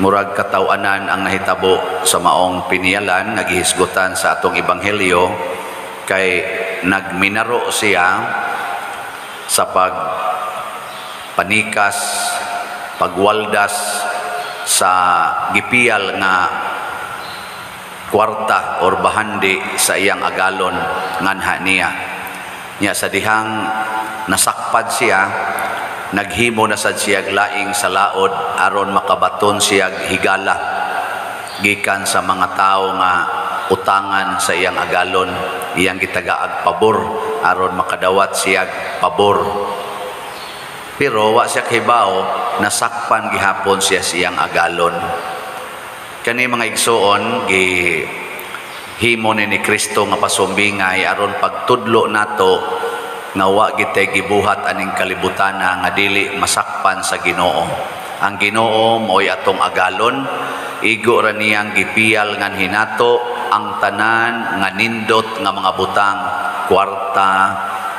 murag katawanan ang nahitabo sa maong piniyalan nagihisgutan sa atong ebanghelyo kay nagminaro siya sa pag panikas pagwaldas sa gipiyal nga kwarta or bahandi sa iyang agalon nganha niya. Nya sa dihang nasakpad siya naghimo na sad siya laing sa laod aron makabaton siya higala. Gikan sa mga tao nga utangan sa iyang agalon iyang gitagaag pabor aron makadawat siya pabor. Pero wa siya kibaw nasakpan gihapon siya siyang agalon. Kani mga igsoon gi himo ni ni Kristo nga pasumbingay aron pagtudlo nato nga wa gitay gibuhat aning kalibutana nga dili masakpan sa Ginoo. Ang Ginoo mo'y atong agalon, igo ra niyang gipiyal ngan hinato ang tanan nga nindot nga mga butang, kwarta,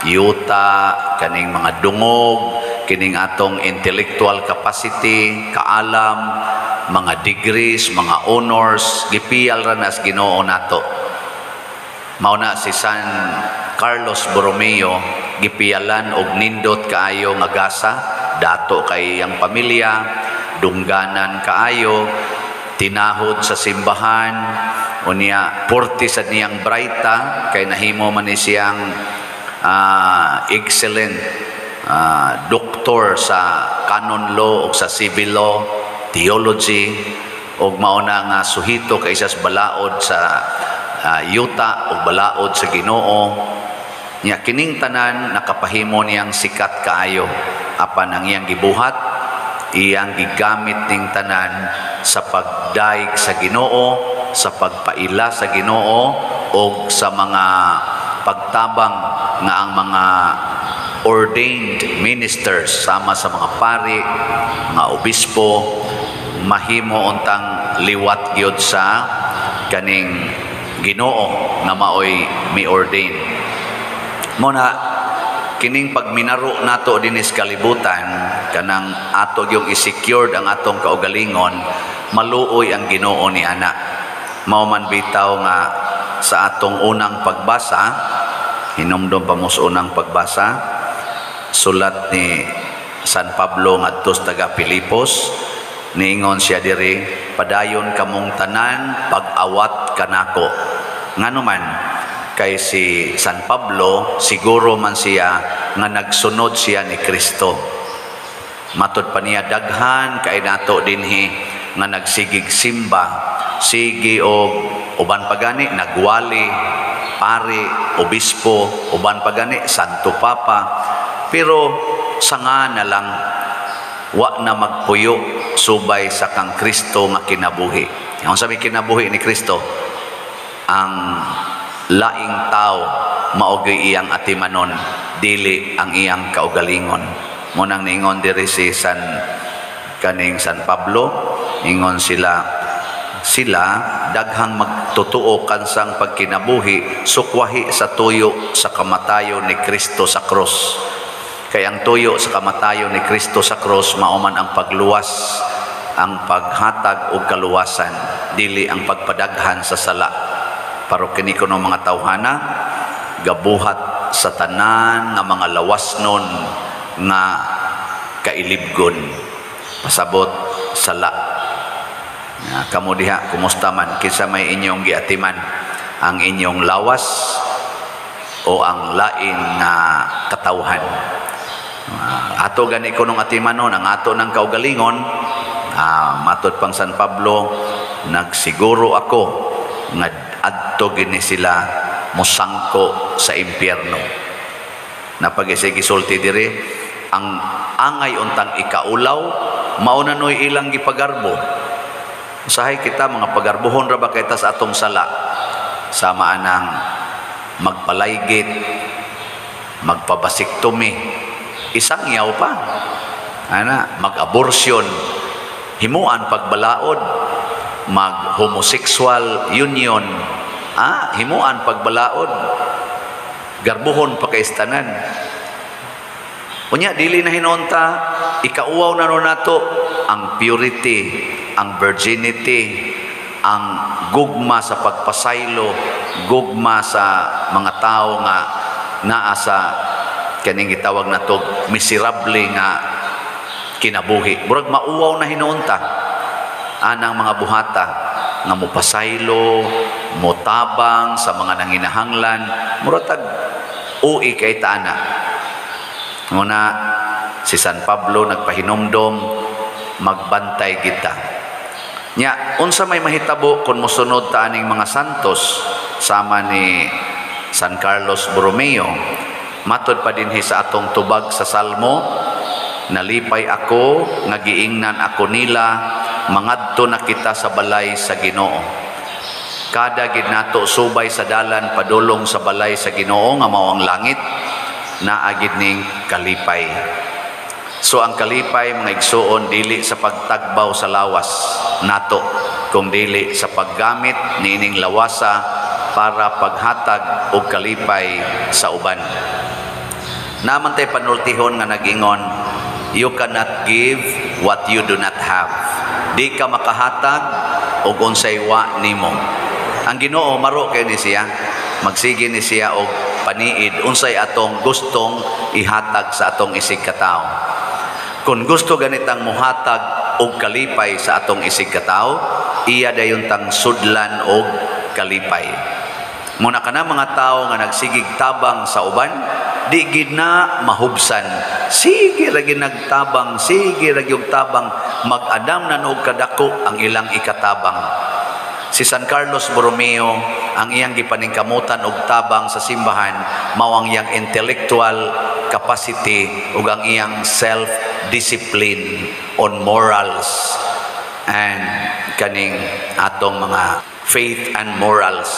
yuta, kaning mga dungog, kining atong intellectual capacity, kaalam, mga degrees, mga honors, gipiyal ra nas Ginoo nato. Mao na si San Carlos Borromeo gipiyalan og nindot kaayo nga gasa dato kay iyang pamilya dungganan kaayo tinahod sa simbahan unya porti sa niyang brighta kay nahimo man ni siyang ah, excellent ah, doktor sa canon law ug sa civil law theology ug mauna nga suhito kay sa balaod sa ah, yuta ug balaod sa Ginoo nya kining tanan nakapahimo niyang sikat kaayo apan ang iyang gibuhat iyang gigamit ning tanan sa pagdaig sa Ginoo sa pagpaila sa Ginoo o sa mga pagtabang nga ang mga ordained ministers sama sa mga pari, mga obispo mahimo untang liwat gyud sa kaning Ginoo nga maoy mi-ordain. Muna kining pagminaro nato dinis kalibutan kanang ato yung i-secured ang atong kaugalingon maluoy ang Ginoo ni ana. Mao man bitaw nga sa atong unang pagbasa hinumdum pa mo sa unang pagbasa sulat ni San Pablo ngadto sa taga Pilipos niingon siya diri padayon kamong tanan pag-awat kanako ngano man kay si San Pablo siguro man siya nga nagsunod siya ni Kristo. Matud pa niya daghan kay nato dinhi nga nagsigig simba. Sige og uban pagani nagwali pari obispo uban pagani santo papa. Pero sanga na lang wa na magpuyo subay sa kang Kristo nga kinabuhi. Ang sabi kinabuhi ni Kristo ang laing tao maogi iyang atimanon dili ang iyang kaugalingon. Mo nang ningon diri si San kaning San Pablo ingon sila sila daghang magtutuo kansang pagkinabuhi sukwahi sa tuyo sa kamatayo ni Kristo sa krus kay ang tuyo sa kamatayo ni Kristo sa krus mauman ang pagluwas ang paghatag og kaluwasan dili ang pagpadaghan sa sala pero kini kuno mga tawhana gabuhat sa tanan nga mga lawasnon nga kailibgon. Pasabot sala na kamo diha kumusta man? Kinsa may inyong giatiman? Ang inyong lawas o ang lain nga katawhan? Ah, ato gani ko nung atimanon ang ato ng kaugalingon ah, matod pang San Pablo nagsiguro ako nga adto gini sila musangko sa impyerno. Napagisigisulti diri ang angay untang ikaulaw mauna noy ilang gipagarbo. Usahay kita mga pagarbuhon ra ba kita sa atong sala? Sama anang magpalaygit magpabasiktomi. Isang yaw pa. Ana mag-abortion himuan pagbalaod mag homosexual union ah himuan pagbalaod. Garbuhon pa kaistanan unya dili na hinonta ikauwaw na no nato. Ang purity ang virginity, ang gugma sa pagpasaylo, gugma sa mga tao nga naa sa kaning gitawag na to miserable nga kinabuhi. Murag mauwaw na hinuunta anang mga buhata nga mupasaylo, motabang sa mga nanginahanglan, murag tag ui kay taana. Muna si San Pablo nagpahinomdom magbantay kita. Nya, unsa may mahitabo kung mosunod ta aning mga santos sama ni San Carlos Borromeo. Matod pa dinhi sa atong tubag sa Salmo, nalipay ako, nagiingnan ako nila, mangadto na kita sa balay sa Ginoo. Kada gid nato subay sa dalan padulong sa balay sa Ginoo nga mao ang langit, naagid ning kalipay. So ang kalipay mga igsuon dili sa pagtagbaw sa lawas nato kung dili sa paggamit niining lawasa para paghatag og kalipay sa uban. Naman tay panultihon nga nagingon, you cannot give what you do not have. Di ka makahatag og unsay wa nimo. Ang Ginoo maro kay ni siya, magsige ni siya og paniid unsay atong gustong ihatag sa atong isig katao. Kung gusto ganitang muhatag og kalipay sa atong isig katao, iya dayon tang sudlan og kalipay. Muna ka na mga tao nga nagsigig tabang sa uban, di gid na mahubsan. Sige lagi nagtabang, sige lagi og tabang, mag-adam na og kadako ang ilang ikatabang. Si San Carlos Borromeo, ang iyang gipaningkamutan og tabang sa simbahan, mao ang iyang intellectual capacity ug ang iyang self-discipline on morals and kaning atong mga faith and morals.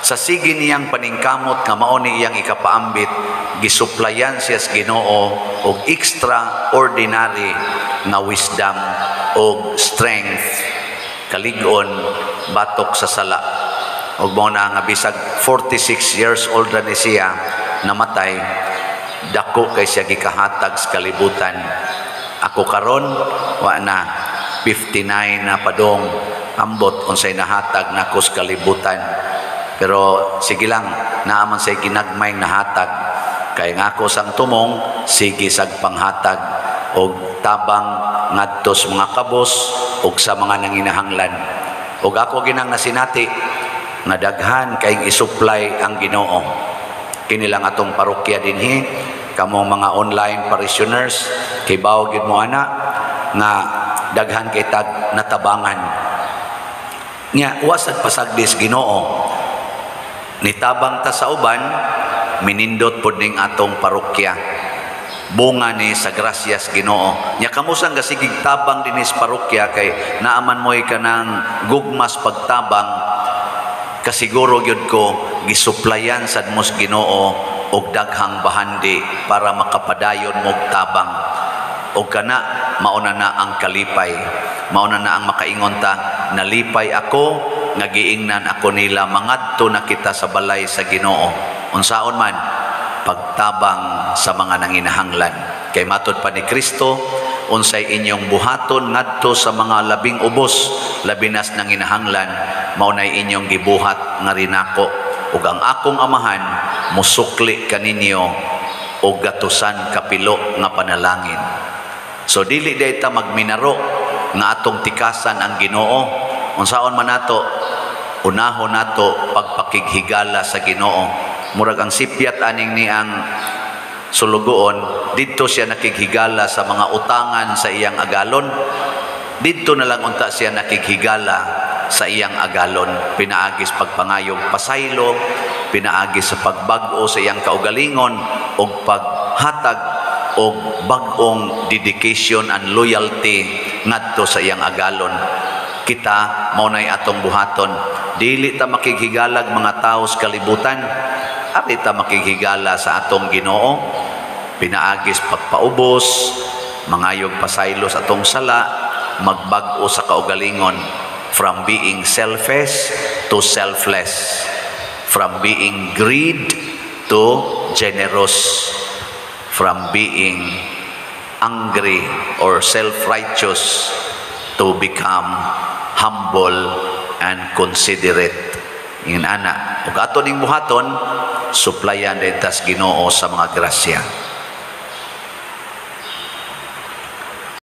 Sa sige niyang paningkamot nga mao ni iyang ikapaambit, gisuplayan siya sa Ginoo og extraordinary nga wisdom og strength kaligon batok sa sala. Ug mao na nga bisag 46 years old na ni siya namatay. Dako kay siya gikahatag sa kalibutan. Ako karon wa na 59 na padong. Ambot unsay nahatag nako sa kalibutan. Pero sige lang naaman say ginagmay nahatag kay ngako sang tumong sige sag panghatag. Og tabang ngadto sa mga kabos ug sa mga nanginahanglan ug ako ginang nasinati nga daghan kay isupply ang Ginoo. Kini lang atong parokya dinhi kamo mga online parishioners. Kay bawo gid mo ana nga daghan kay tag natabangan. Nya wasad pasagdis Ginoo. Nitabang ta sa uban minindot pud ning atong parokya bunga ni sa grasyas Ginoo. Nya kamusang gasigig tabang dinis parokya kay naaman moy kanang gugmas pagtabang. Kasiguro gyud ko gisuplayan sad mos Ginoo og daghang bahandi para makapadayon mog tabang. Og kana mauna na ang kalipay. Mauna na ang makaingon ta nalipay ako nga giingnan ako nila. Mangadto na kita sa balay sa Ginoo. Unsaon man pagtabang sa mga nanginahanglan. Kay matod pa ni Kristo unsay inyong buhaton ngadto sa mga labing ubos labinas nanginahanglan mao nay inyong gibuhat nga rinako. Ug ang akong amahan musukli kaninyo og gatusan kapilo nga panalangin. So dili dayta magminaro nga atong tikasan ang Ginoo. Unsaon man nato unahon nato pagpakighigala sa Ginoo murag ang sipyat aning ni ang sulugoon didto siya nakighigala sa mga utangan sa iyang agalon. Didto na lang unta siya nakighigala sa iyang agalon. Pinaagis pagpangayog pasaylo pinaagis sa pagbag-o sa iyang kaugalingon ug paghatag og bag-ong dedication and loyalty ngadto sa iyang agalon. Kita mao nay atong buhaton dili ta makighigalag mga tao sa kalibutan ari ta makighigala sa atong Ginoo. Pinaagis pagpaubos. Mangayog pasaylo sa atong sala. Magbag-o sa kaugalingon. From being selfish to selfless. From being greed to generous. From being angry or self-righteous to become humble and considerate. Ingin ana. Ug ato ning buhaton, suplayan din tas Ginoo sa mga grasya.